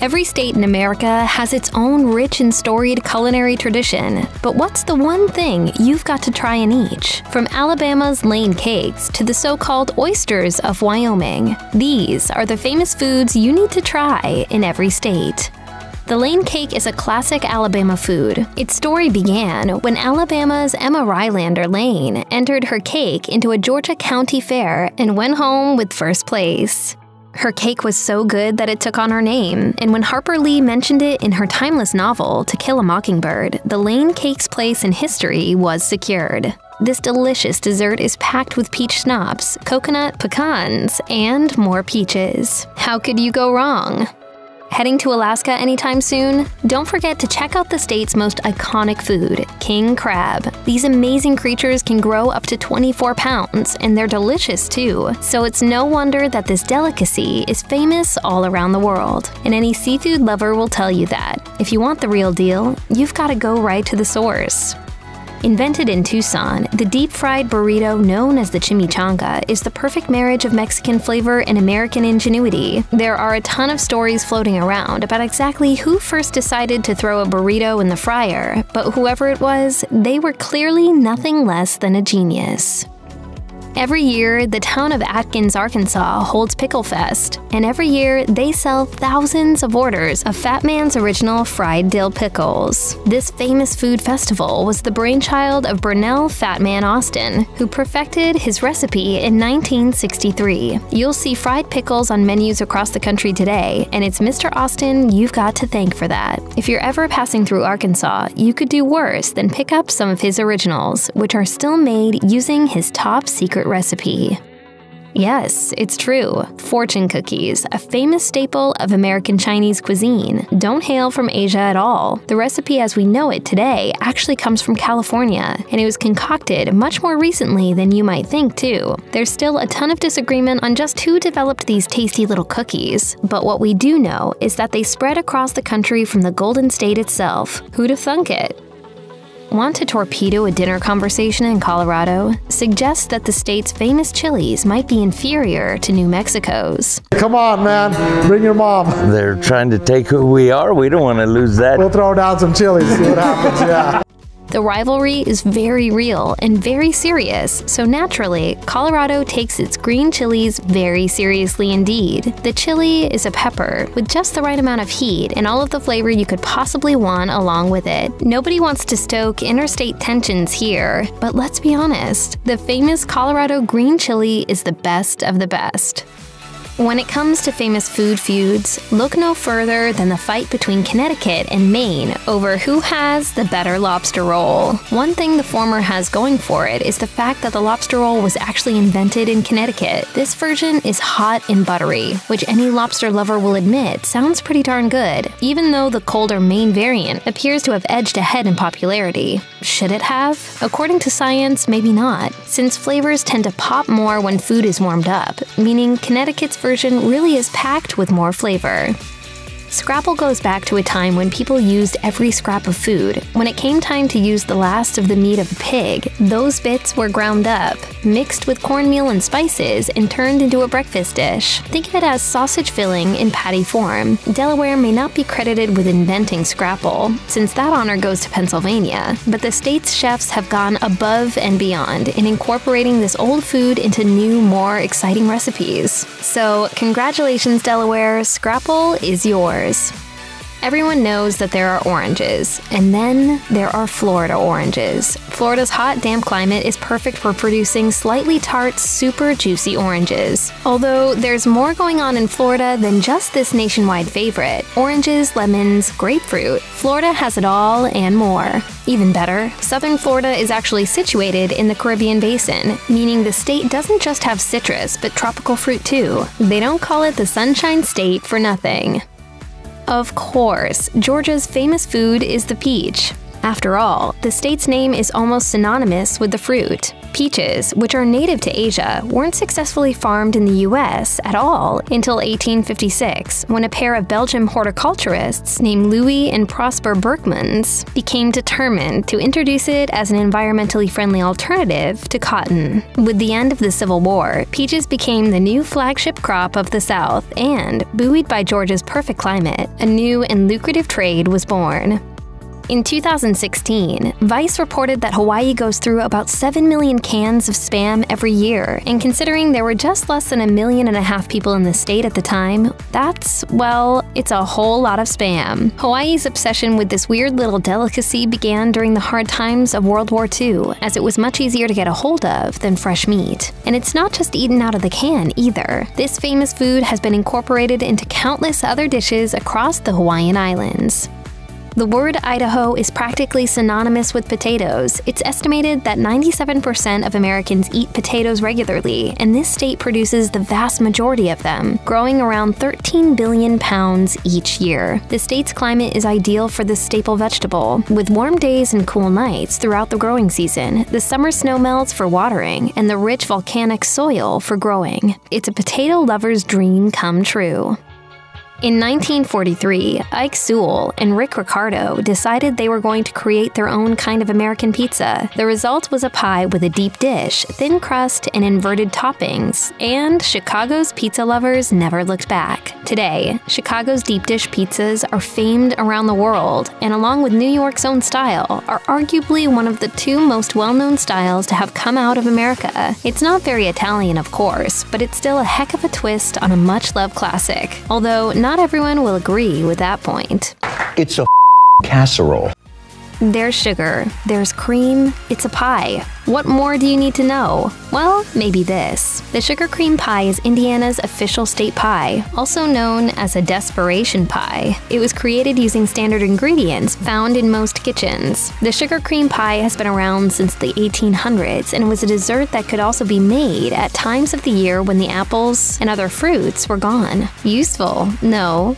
Every state in America has its own rich and storied culinary tradition, but what's the one thing you've got to try in each? From Alabama's Lane cakes to the so called oysters of Wyoming, these are the famous foods you need to try in every state. The Lane cake is a classic Alabama food. Its story began when Alabama's Emma Rylander Lane entered her cake into a Georgia county fair and went home with first place. Her cake was so good that it took on her name, and when Harper Lee mentioned it in her timeless novel, To Kill a Mockingbird, the Lane cake's place in history was secured. This delicious dessert is packed with peach schnapps, coconut pecans, and more peaches. How could you go wrong? Heading to Alaska anytime soon? Don't forget to check out the state's most iconic food, king crab. These amazing creatures can grow up to 24 pounds, and they're delicious too, so it's no wonder that this delicacy is famous all around the world. And any seafood lover will tell you that. If you want the real deal, you've got to go right to the source. Invented in Tucson, the deep fried burrito known as the chimichanga is the perfect marriage of Mexican flavor and American ingenuity. There are a ton of stories floating around about exactly who first decided to throw a burrito in the fryer, but whoever it was, they were clearly nothing less than a genius. Every year, the town of Atkins, Arkansas holds Pickle Fest, and every year they sell thousands of orders of Fat Man's original fried dill pickles. This famous food festival was the brainchild of Bernell Fat Man Austin, who perfected his recipe in 1963. You'll see fried pickles on menus across the country today, and it's Mr. Austin you've got to thank for that. If you're ever passing through Arkansas, you could do worse than pick up some of his originals, which are still made using his top secret recipe. Yes, it's true. Fortune cookies, a famous staple of American Chinese cuisine, don't hail from Asia at all. The recipe as we know it today actually comes from California, and it was concocted much more recently than you might think, too. There's still a ton of disagreement on just who developed these tasty little cookies, but what we do know is that they spread across the country from the Golden State itself. Who'd have thunk it? Want to torpedo a dinner conversation in Colorado? Suggests that the state's famous chilies might be inferior to New Mexico's. Come on, man. Bring your mom. They're trying to take who we are. We don't want to lose that. We'll throw down some chilies, see what happens. Yeah. The rivalry is very real and very serious, so naturally, Colorado takes its green chilies very seriously indeed. The chili is a pepper with just the right amount of heat and all of the flavor you could possibly want along with it. Nobody wants to stoke interstate tensions here, but let's be honest, the famous Colorado green chili is the best of the best. When it comes to famous food feuds, look no further than the fight between Connecticut and Maine over who has the better lobster roll. One thing the former has going for it is the fact that the lobster roll was actually invented in Connecticut. This version is hot and buttery, which any lobster lover will admit sounds pretty darn good, even though the colder Maine variant appears to have edged ahead in popularity. Should it have? According to science, maybe not, since flavors tend to pop more when food is warmed up, meaning Connecticut's version really is packed with more flavor. Scrapple goes back to a time when people used every scrap of food. When it came time to use the last of the meat of a pig, those bits were ground up, mixed with cornmeal and spices, and turned into a breakfast dish. Think of it as sausage filling in patty form. Delaware may not be credited with inventing Scrapple, since that honor goes to Pennsylvania, but the state's chefs have gone above and beyond in incorporating this old food into new, more exciting recipes. So, congratulations, Delaware, Scrapple is yours. Everyone knows that there are oranges, and then there are Florida oranges. Florida's hot, damp climate is perfect for producing slightly tart, super juicy oranges. Although there's more going on in Florida than just this nationwide favorite oranges, lemons, grapefruit. Florida has it all and more. Even better, southern Florida is actually situated in the Caribbean basin, meaning the state doesn't just have citrus, but tropical fruit too. They don't call it the Sunshine State for nothing. Of course, Georgia's famous food is the peach. After all, the state's name is almost synonymous with the fruit. Peaches, which are native to Asia, weren't successfully farmed in the US at all until 1856, when a pair of Belgian horticulturists named Louis and Prosper Berckmans became determined to introduce it as an environmentally friendly alternative to cotton. With the end of the Civil War, peaches became the new flagship crop of the South, and, buoyed by Georgia's perfect climate, a new and lucrative trade was born. In 2016, Vice reported that Hawaii goes through about 7 million cans of spam every year, and considering there were just less than a million and a half people in the state at the time, that's, well, it's a whole lot of spam. Hawaii's obsession with this weird little delicacy began during the hard times of World War II, as it was much easier to get a hold of than fresh meat. And it's not just eaten out of the can either. This famous food has been incorporated into countless other dishes across the Hawaiian Islands. The word Idaho is practically synonymous with potatoes. It's estimated that 97% of Americans eat potatoes regularly, and this state produces the vast majority of them, growing around 13 billion pounds each year. The state's climate is ideal for this staple vegetable, with warm days and cool nights throughout the growing season, the summer snow melts for watering, and the rich volcanic soil for growing. It's a potato lover's dream come true. In 1943, Ike Sewell and Ric Riccardo decided they were going to create their own kind of American pizza. The result was a pie with a deep dish, thin crust, and inverted toppings, and Chicago's pizza lovers never looked back. Today, Chicago's deep dish pizzas are famed around the world, and along with New York's own style, are arguably one of the two most well known styles to have come out of America. It's not very Italian, of course, but it's still a heck of a twist on a much loved classic, although not not everyone will agree with that point. It's a casserole. There's sugar, there's cream, it's a pie. What more do you need to know? Well, maybe this. The sugar cream pie is Indiana's official state pie, also known as a desperation pie. It was created using standard ingredients found in most kitchens. The sugar cream pie has been around since the 1800s and was a dessert that could also be made at times of the year when the apples and other fruits were gone. Useful? No.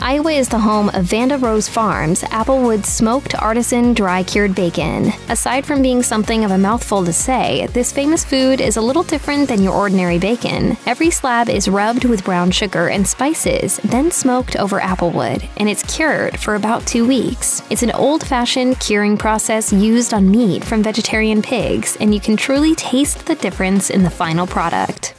Iowa is the home of Vande Rose Farms Applewood smoked artisan dry cured bacon. Aside from being something of a mouthful to say, this famous food is a little different than your ordinary bacon. Every slab is rubbed with brown sugar and spices, then smoked over applewood, and it's cured for about two weeks. It's an old fashioned curing process used on meat from vegetarian pigs, and you can truly taste the difference in the final product.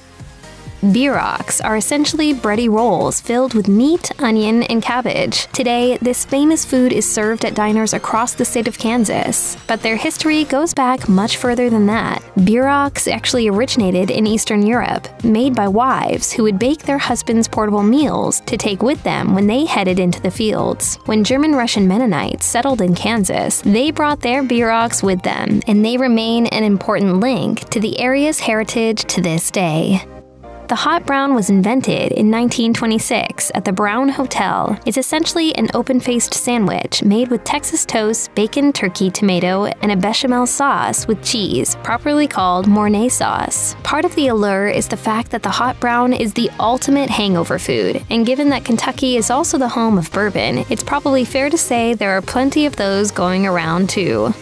Bierocks are essentially bready rolls filled with meat, onion, and cabbage. Today, this famous food is served at diners across the state of Kansas, but their history goes back much further than that. Bierocks actually originated in Eastern Europe, made by wives who would bake their husbands' portable meals to take with them when they headed into the fields. When German Russian Mennonites settled in Kansas, they brought their Bierocks with them, and they remain an important link to the area's heritage to this day. The hot brown was invented in 1926 at the Brown Hotel. It's essentially an open faced sandwich made with Texas toast, bacon, turkey, tomato, and a bechamel sauce with cheese, properly called Mornay sauce. Part of the allure is the fact that the hot brown is the ultimate hangover food, and given that Kentucky is also the home of bourbon, it's probably fair to say there are plenty of those going around too.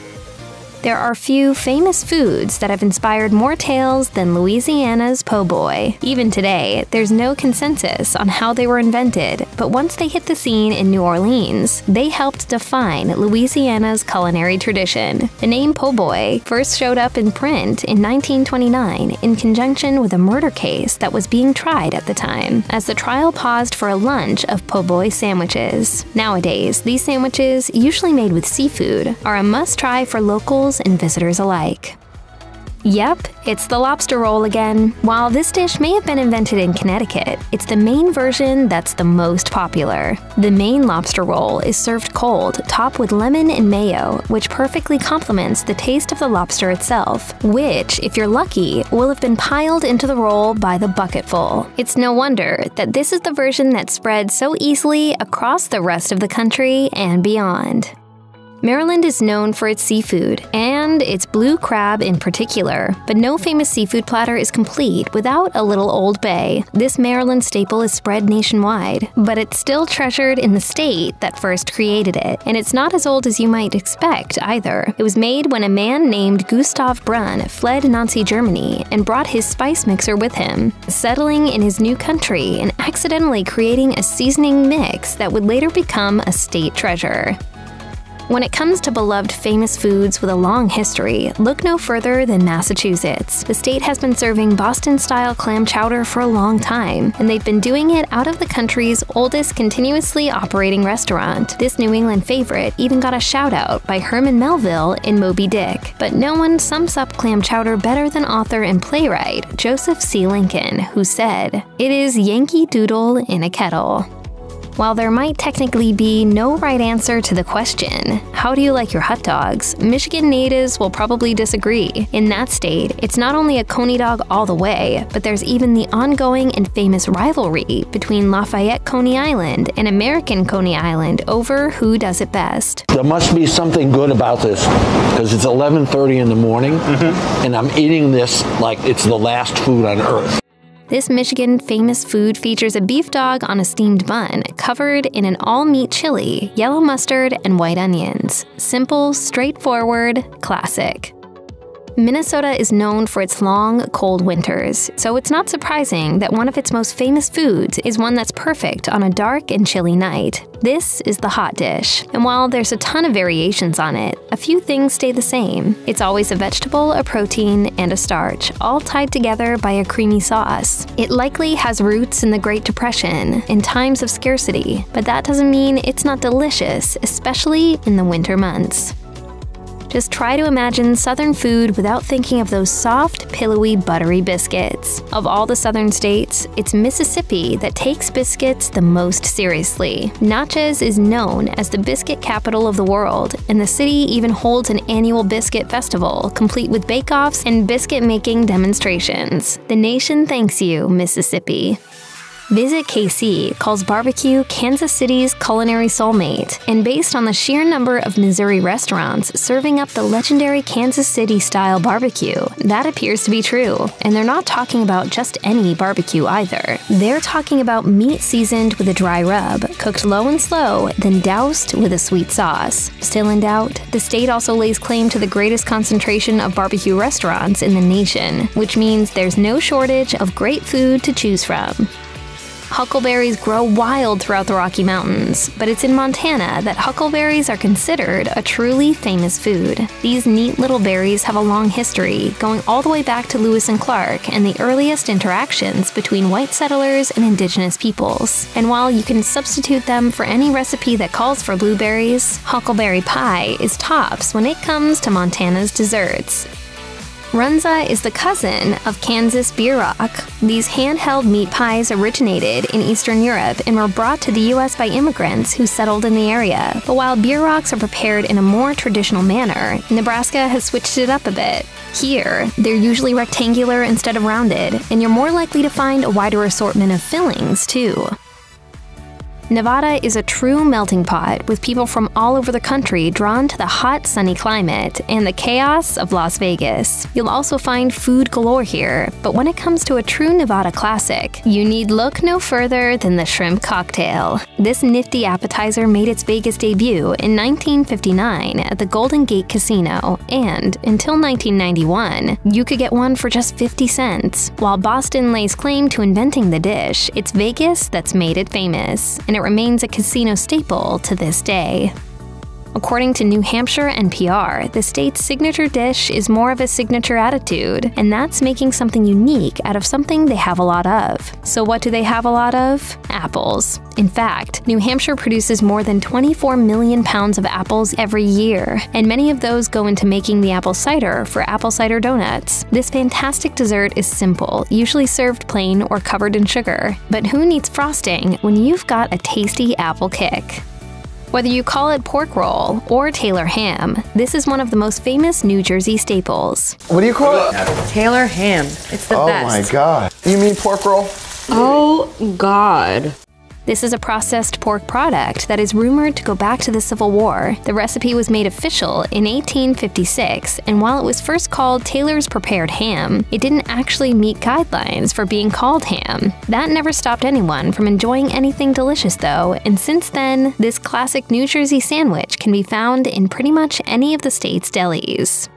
There are few famous foods that have inspired more tales than Louisiana's po' boy. Even today, there's no consensus on how they were invented, but once they hit the scene in New Orleans, they helped define Louisiana's culinary tradition. The name po' boy first showed up in print in 1929 in conjunction with a murder case that was being tried at the time, as the trial paused for a lunch of po' boy sandwiches. Nowadays, these sandwiches, usually made with seafood, are a must try for locals locals and visitors alike. Yep, it's the lobster roll again. While this dish may have been invented in Connecticut, it's the Maine version that's the most popular. The Maine lobster roll is served cold, topped with lemon and mayo, which perfectly complements the taste of the lobster itself, which, if you're lucky, will have been piled into the roll by the bucketful. It's no wonder that this is the version that spread so easily across the rest of the country and beyond. Maryland is known for its seafood, and its blue crab in particular, but no famous seafood platter is complete without a little Old Bay. This Maryland staple is spread nationwide, but it's still treasured in the state that first created it, and it's not as old as you might expect either. It was made when a man named Gustav Brunn fled Nazi Germany and brought his spice mixer with him, settling in his new country and accidentally creating a seasoning mix that would later become a state treasure. When it comes to beloved famous foods with a long history, look no further than Massachusetts. The state has been serving Boston style clam chowder for a long time, and they've been doing it out of the country's oldest continuously operating restaurant. This New England favorite even got a shout out by Herman Melville in Moby Dick. But no one sums up clam chowder better than author and playwright Joseph C. Lincoln, who said, It is Yankee Doodle in a kettle. While there might technically be no right answer to the question, how do you like your hot dogs? Michigan natives will probably disagree. In that state, it's not only a Coney dog all the way, but there's even the ongoing and famous rivalry between Lafayette Coney Island and American Coney Island over who does it best. There must be something good about this because it's 11:30 in the morning mm-hmm. and I'm eating this like it's the last food on earth. This Michigan famous food features a beef dog on a steamed bun, covered in an all meat chili, yellow mustard, and white onions. Simple, straightforward, classic. Minnesota is known for its long, cold winters, so it's not surprising that one of its most famous foods is one that's perfect on a dark and chilly night. This is the hot dish, and while there's a ton of variations on it, a few things stay the same. It's always a vegetable, a protein, and a starch, all tied together by a creamy sauce. It likely has roots in the Great Depression, in times of scarcity, but that doesn't mean it's not delicious, especially in the winter months. Just try to imagine Southern food without thinking of those soft, pillowy, buttery biscuits. Of all the Southern states, it's Mississippi that takes biscuits the most seriously. Natchez is known as the biscuit capital of the world, and the city even holds an annual biscuit festival, complete with bake-offs and biscuit-making demonstrations. The nation thanks you, Mississippi. Visit KC calls barbecue Kansas City's culinary soulmate, and based on the sheer number of Missouri restaurants serving up the legendary Kansas City style barbecue, that appears to be true. And they're not talking about just any barbecue either. They're talking about meat seasoned with a dry rub, cooked low and slow, then doused with a sweet sauce. Still in doubt? The state also lays claim to the greatest concentration of barbecue restaurants in the nation, which means there's no shortage of great food to choose from. Huckleberries grow wild throughout the Rocky Mountains, but it's in Montana that huckleberries are considered a truly famous food. These neat little berries have a long history, going all the way back to Lewis and Clark and the earliest interactions between white settlers and indigenous peoples. And while you can substitute them for any recipe that calls for blueberries, huckleberry pie is tops when it comes to Montana's desserts. Runza is the cousin of Kansas Bierock. These handheld meat pies originated in Eastern Europe and were brought to the US by immigrants who settled in the area. But while Bierocks are prepared in a more traditional manner, Nebraska has switched it up a bit. Here, they're usually rectangular instead of rounded, and you're more likely to find a wider assortment of fillings, too. Nevada is a true melting pot, with people from all over the country drawn to the hot, sunny climate and the chaos of Las Vegas. You'll also find food galore here, but when it comes to a true Nevada classic, you need look no further than the shrimp cocktail. This nifty appetizer made its Vegas debut in 1959 at the Golden Gate Casino, and until 1991, you could get one for just 50 cents. While Boston lays claim to inventing the dish, it's Vegas that's made it famous, and it remains a casino staple to this day. According to New Hampshire NPR, the state's signature dish is more of a signature attitude, and that's making something unique out of something they have a lot of. So, what do they have a lot of? Apples. In fact, New Hampshire produces more than 24 million pounds of apples every year, and many of those go into making the apple cider for apple cider donuts. This fantastic dessert is simple, usually served plain or covered in sugar. But who needs frosting when you've got a tasty apple kick? Whether you call it pork roll or Taylor ham, this is one of the most famous New Jersey staples. What do you call it? Taylor ham. It's the Oh best. Oh my god. You mean pork roll? Oh God. This is a processed pork product that is rumored to go back to the Civil War. The recipe was made official in 1856, and while it was first called Taylor's Prepared Ham, it didn't actually meet guidelines for being called ham. That never stopped anyone from enjoying anything delicious, though, and since then, this classic New Jersey sandwich can be found in pretty much any of the state's delis.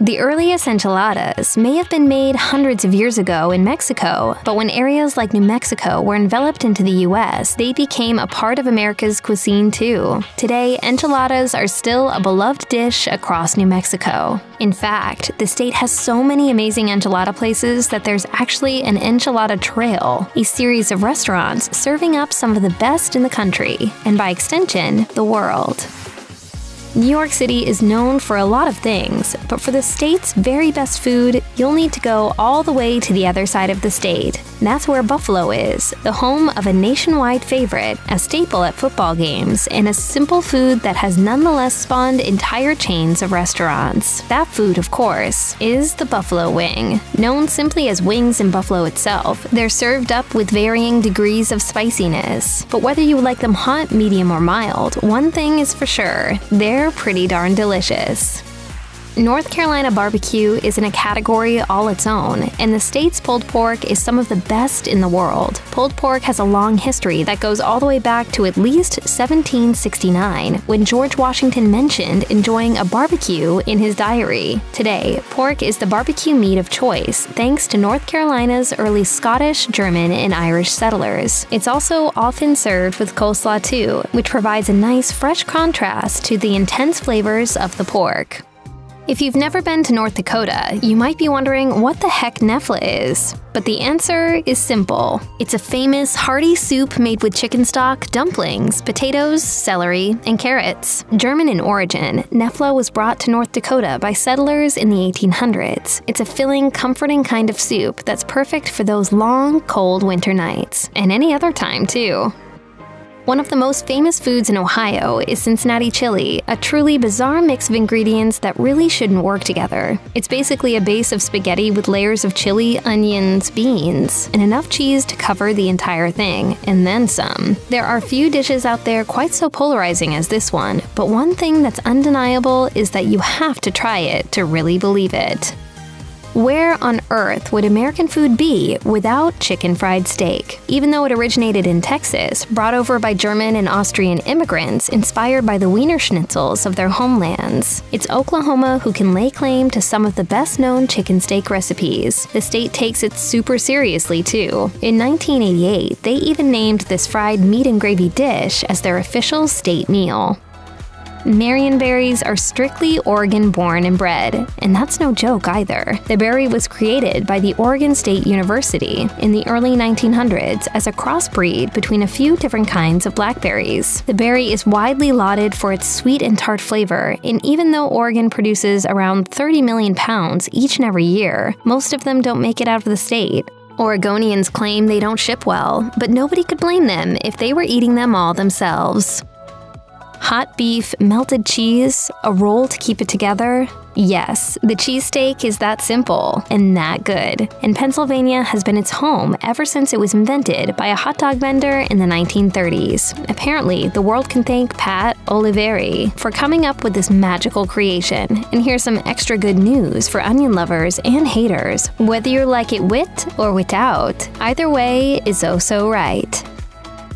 The earliest enchiladas may have been made hundreds of years ago in Mexico, but when areas like New Mexico were enveloped into the US, they became a part of America's cuisine too. Today, enchiladas are still a beloved dish across New Mexico. In fact, the state has so many amazing enchilada places that there's actually an enchilada trail, a series of restaurants serving up some of the best in the country, and by extension, the world. New York City is known for a lot of things, but for the state's very best food, you'll need to go all the way to the other side of the state. That's where Buffalo is, the home of a nationwide favorite, a staple at football games, and a simple food that has nonetheless spawned entire chains of restaurants. That food, of course, is the buffalo wing. Known simply as wings in Buffalo itself, they're served up with varying degrees of spiciness. But whether you like them hot, medium, or mild, one thing is for sure they're pretty darn delicious. North Carolina barbecue is in a category all its own, and the state's pulled pork is some of the best in the world. Pulled pork has a long history that goes all the way back to at least 1769, when George Washington mentioned enjoying a barbecue in his diary. Today, pork is the barbecue meat of choice thanks to North Carolina's early Scottish, German, and Irish settlers. It's also often served with coleslaw too, which provides a nice fresh contrast to the intense flavors of the pork. If you've never been to North Dakota, you might be wondering what the heck knoephla is. But the answer is simple. It's a famous hearty soup made with chicken stock, dumplings, potatoes, celery, and carrots. German in origin, knoephla was brought to North Dakota by settlers in the 1800s. It's a filling, comforting kind of soup that's perfect for those long, cold winter nights. And any other time, too. One of the most famous foods in Ohio is Cincinnati chili, a truly bizarre mix of ingredients that really shouldn't work together. It's basically a base of spaghetti with layers of chili, onions, beans, and enough cheese to cover the entire thing, and then some. There are few dishes out there quite so polarizing as this one, but one thing that's undeniable is that you have to try it to really believe it. Where on earth would American food be without chicken fried steak? Even though it originated in Texas, brought over by German and Austrian immigrants inspired by the Wiener schnitzels of their homelands, it's Oklahoma who can lay claim to some of the best known chicken steak recipes. The state takes it super seriously, too. In 1988, they even named this fried meat and gravy dish as their official state meal. Marionberries are strictly Oregon born and bred, and that's no joke either. The berry was created by the Oregon State University in the early 1900s as a crossbreed between a few different kinds of blackberries. The berry is widely lauded for its sweet and tart flavor, and even though Oregon produces around 30 million pounds each and every year, most of them don't make it out of the state. Oregonians claim they don't ship well, but nobody could blame them if they were eating them all themselves. Hot beef, melted cheese, a roll to keep it together? Yes, the cheesesteak is that simple and that good. And Pennsylvania has been its home ever since it was invented by a hot dog vendor in the 1930s. Apparently, the world can thank Pat Olivieri for coming up with this magical creation. And here's some extra good news for onion lovers and haters. Whether you like it with or without, either way is oh so right.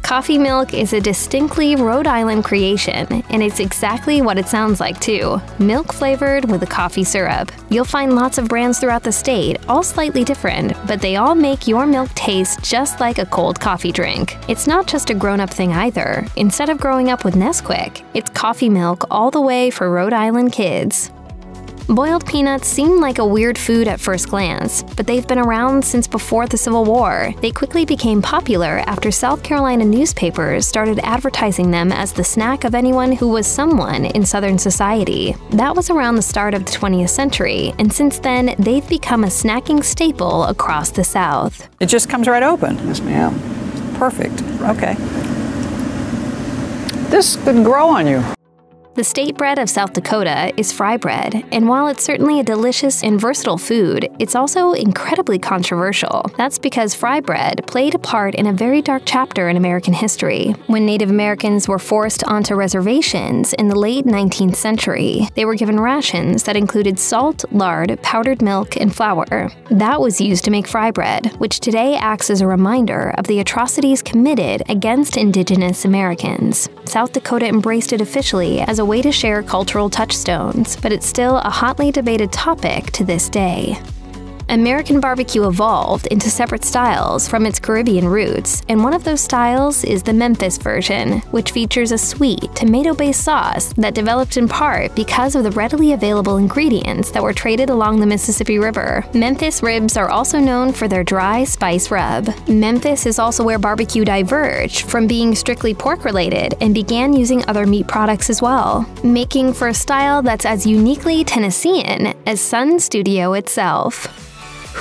Coffee milk is a distinctly Rhode Island creation, and it's exactly what it sounds like too milk flavored with a coffee syrup. You'll find lots of brands throughout the state, all slightly different, but they all make your milk taste just like a cold coffee drink. It's not just a grown up thing either. Instead of growing up with Nesquik, it's coffee milk all the way for Rhode Island kids. Boiled peanuts seem like a weird food at first glance, but they've been around since before the Civil War. They quickly became popular after South Carolina newspapers started advertising them as the snack of anyone who was someone in Southern society. That was around the start of the 20th century, and since then, they've become a snacking staple across the South. It just comes right open. Yes, ma'am. Perfect. Okay. This could grow on you. The state bread of South Dakota is fry bread, and while it's certainly a delicious and versatile food, it's also incredibly controversial. That's because fry bread played a part in a very dark chapter in American history. When Native Americans were forced onto reservations in the late 19th century, they were given rations that included salt, lard, powdered milk, and flour. That was used to make fry bread, which today acts as a reminder of the atrocities committed against Indigenous Americans. South Dakota embraced it officially as a way to share cultural touchstones, but it's still a hotly debated topic to this day. American barbecue evolved into separate styles from its Caribbean roots, and one of those styles is the Memphis version, which features a sweet, tomato based sauce that developed in part because of the readily available ingredients that were traded along the Mississippi River. Memphis ribs are also known for their dry spice rub. Memphis is also where barbecue diverged from being strictly pork related and began using other meat products as well, making for a style that's as uniquely Tennessean as Sun Studio itself.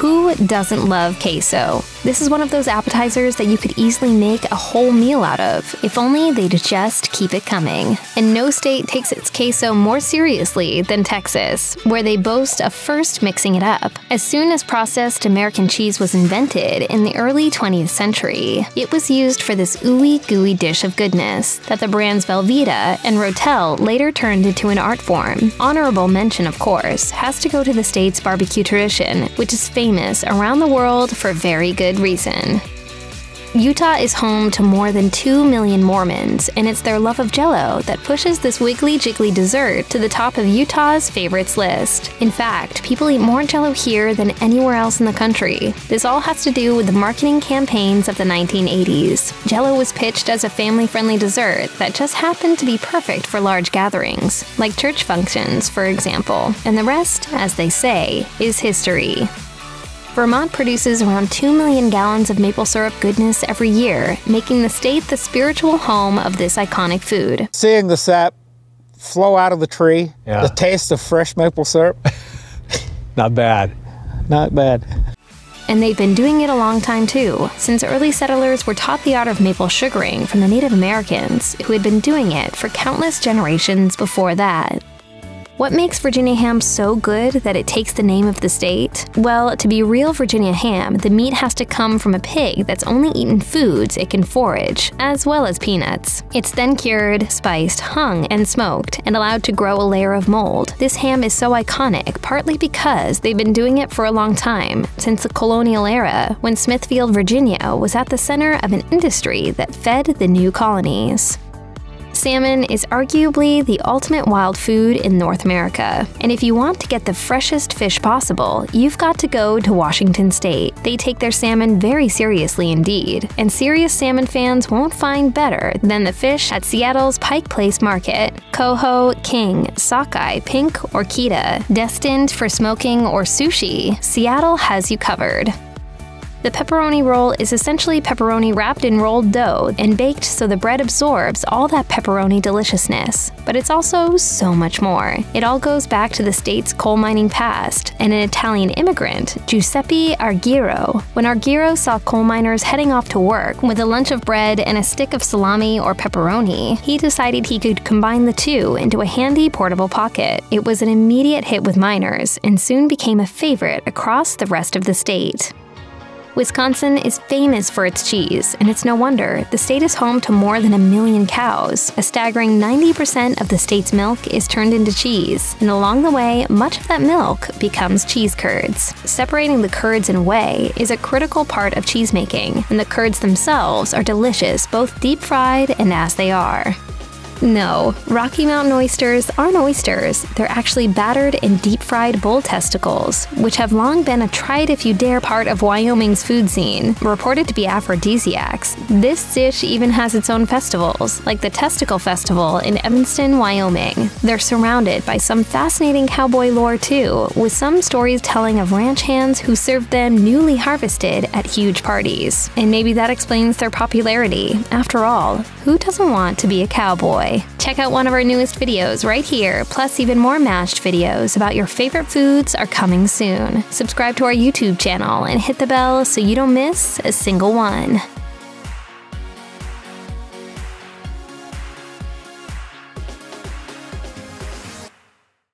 Who doesn't love queso? This is one of those appetizers that you could easily make a whole meal out of, if only they'd just keep it coming. And no state takes its queso more seriously than Texas, where they boast of first mixing it up. As soon as processed American cheese was invented in the early 20th century, it was used for this ooey gooey dish of goodness that the brands Velveeta and Rotel later turned into an art form. Honorable mention, of course, has to go to the state's barbecue tradition, which is famous around the world for very good reason. Utah is home to more than 2 million Mormons, and it's their love of jello that pushes this wiggly jiggly dessert to the top of Utah's favorites list. In fact, people eat more jello here than anywhere else in the country. This all has to do with the marketing campaigns of the 1980s. Jello was pitched as a family friendly dessert that just happened to be perfect for large gatherings, like church functions, for example. And the rest, as they say, is history. Vermont produces around 2 million gallons of maple syrup goodness every year, making the state the spiritual home of this iconic food. Seeing the sap flow out of the tree, Yeah. the taste of fresh maple syrup, Not bad. not bad. And they've been doing it a long time too, since early settlers were taught the art of maple sugaring from the Native Americans, who had been doing it for countless generations before that. What makes Virginia ham so good that it takes the name of the state? Well, to be real Virginia ham, the meat has to come from a pig that's only eaten foods it can forage, as well as peanuts. It's then cured, spiced, hung, and smoked, and allowed to grow a layer of mold. This ham is so iconic partly because they've been doing it for a long time, since the colonial era, when Smithfield, Virginia was at the center of an industry that fed the new colonies. Salmon is arguably the ultimate wild food in North America. And if you want to get the freshest fish possible, you've got to go to Washington State. They take their salmon very seriously indeed, and serious salmon fans won't find better than the fish at Seattle's Pike Place Market. Coho, king, sockeye, pink, or keta, destined for smoking or sushi, Seattle has you covered. The pepperoni roll is essentially pepperoni wrapped in rolled dough and baked so the bread absorbs all that pepperoni deliciousness. But it's also so much more. It all goes back to the state's coal mining past and an Italian immigrant, Giuseppe Argiro. When Argiro saw coal miners heading off to work with a lunch of bread and a stick of salami or pepperoni, he decided he could combine the two into a handy portable pocket. It was an immediate hit with miners and soon became a favorite across the rest of the state. Wisconsin is famous for its cheese, and it's no wonder. The state is home to more than a million cows. A staggering 90% of the state's milk is turned into cheese, and along the way, much of that milk becomes cheese curds. Separating the curds and whey is a critical part of cheesemaking, and the curds themselves are delicious both deep fried and as they are. No, Rocky Mountain oysters aren't oysters. They're actually battered and deep fried bull testicles, which have long been a try it if you dare part of Wyoming's food scene, reported to be aphrodisiacs. This dish even has its own festivals, like the Testicle Festival in Evanston, Wyoming. They're surrounded by some fascinating cowboy lore too, with some stories telling of ranch hands who served them newly harvested at huge parties. And maybe that explains their popularity. After all, who doesn't want to be a cowboy? Check out one of our newest videos right here, plus even more mashed videos about your favorite foods are coming soon. Subscribe to our YouTube channel and hit the bell so you don't miss a single one.